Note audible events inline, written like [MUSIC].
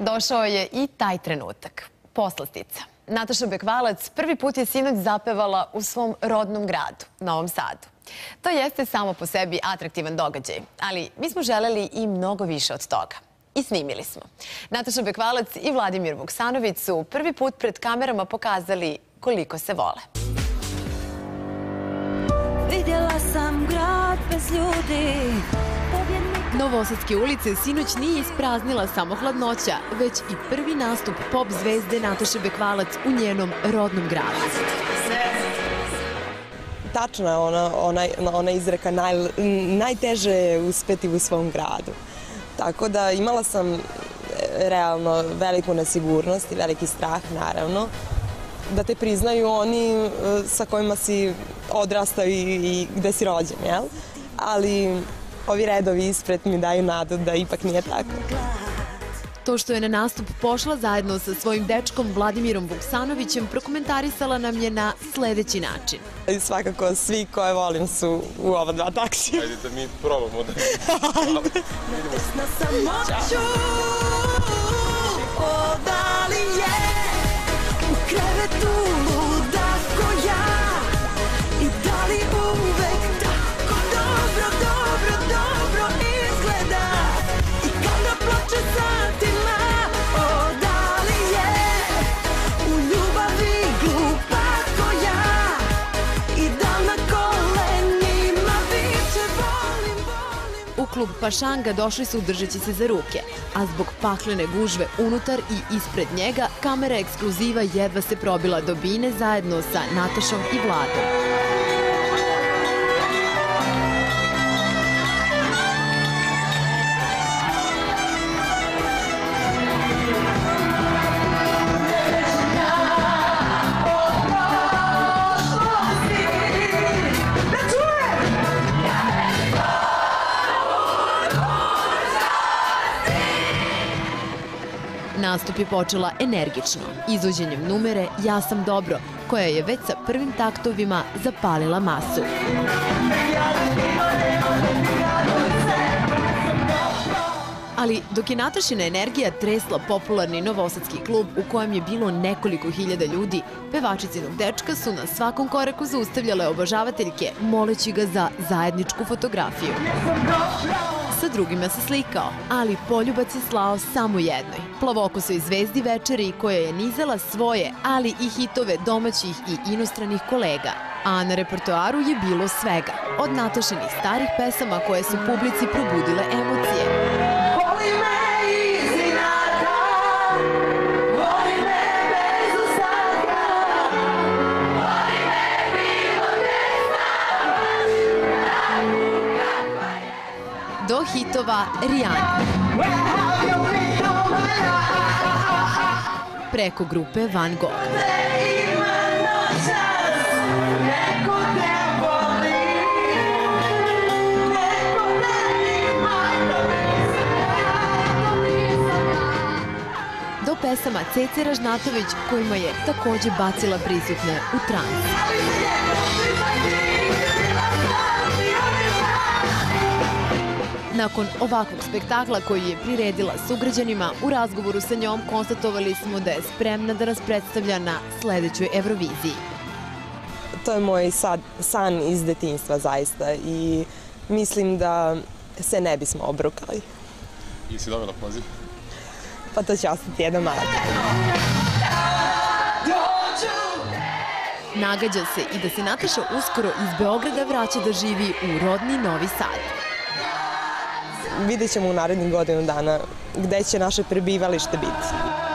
Došao je i taj trenutak. Poslastica. Nataša Bekvalac prvi put je sinoć zapevala u svom rodnom gradu, Novom Sadu. To jeste samo po sebi atraktivan događaj, ali mi smo želeli i mnogo više od toga. I snimili smo. Nataša Bekvalac i Vladimir Vuksanović su prvi put pred kamerama pokazali koliko se vole. Vidjela sam grad bez ljudi Novosadske ulice sinoć nije ispraznila samo hladnoća, već i prvi nastup pop zvezde Nataše Bekvalac u njenom rodnom gradu. Tačna je ona, ona, ona izreka naj, najteže je uspeti u svom gradu. Tako da imala sam e, realno veliku nesigurnost i veliki strah, naravno, da te priznaju oni e, sa kojima si odrastao i, i gde si rođen, jel? Ali ovi redovi ispred mi daju nadu da ipak nije tako. To što je na nastup pošla zajedno sa svojim dečkom Vladimirom Vuksanovićem prokomentarisala nam je na sledeći način. I svakako svi koje volim su u ova dva taksija. Ajde da mi probamo da... [LAUGHS] Ajde. Na samoću klub Pašanga došli su držeći se za ruke, a zbog paklene gužve unutar i ispred njega kamera ekskluziva jedva se probila do bine zajedno sa Natašom i Vladom. Nastup je počela energično, izvođenjem numere Ja sam dobro, koja je već sa prvim taktovima zapalila masu. Ali dok je Natašina energija tresla popularni novosadski klub u kojem je bilo nekoliko hiljada ljudi, pevačicinog dečka su na svakom koraku zaustavljale obožavateljke, moleći ga za zajedničku fotografiju. Drugima se slikao, ali poljubac je slao samo jednoj. Plavokosoj zvezdi večeri koja je nizala svoje, ali i hitove domaćih i inostranih kolega. A na repertoaru je bilo svega. Od Natašinih starih pesama koje su publici probudile emocije. Hitova Rijana. Preko grupe Van Gogh. Do pesama Cece Ražnatović kojima je takođe bacila prisutne u trans. Nakon ovakvog spektakla koji je priredila sugrađanima, u razgovoru sa njom konstatovali smo da je spremna da nas predstavlja na sledećoj Euroviziji. To je moj sad, san iz detinjstva zaista i mislim da se ne bismo obrukali. I si dobila poziv? Pa to će ostati jedna mala. Nagađa se i da se Nataša uskoro iz Beograda vraća da živi u rodni Novi Sad. Vidjet ćemo u narednih godinu dana gde će naše prebivalište biti.